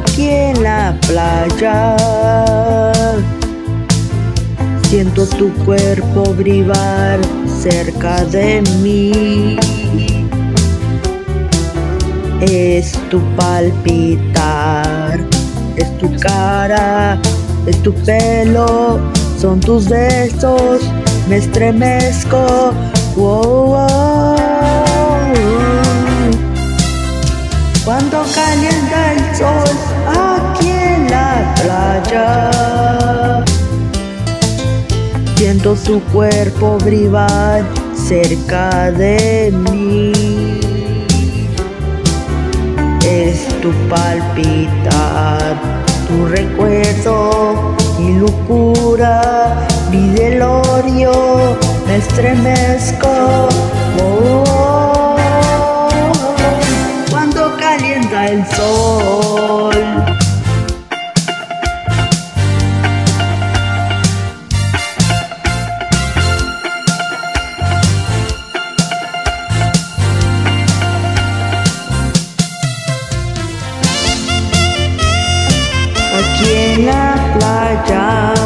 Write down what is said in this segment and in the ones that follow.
aquí en la playa. Siento tu cuerpo vibrar cerca de mí. Es tu palpitar, es tu cara, es tu pelo, son tus besos, me estremezco. Cuando calienta el sol aquí en la playa, siento su cuerpo brillar cerca de mí. Es tu palpitar, tu recuerdo y locura, mi delorio, me estremezco. El sol. Aquí en la playa.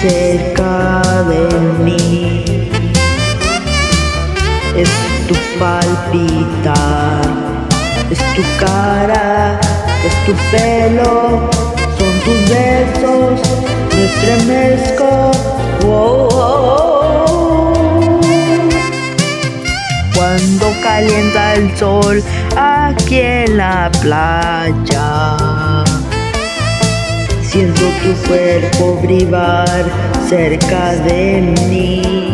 cerca de mí es tu cara, es tu pelo, son tus besos, me estremezco. Cuando calienta el sol aquí en la playa, siento tu cuerpo brillar cerca de mí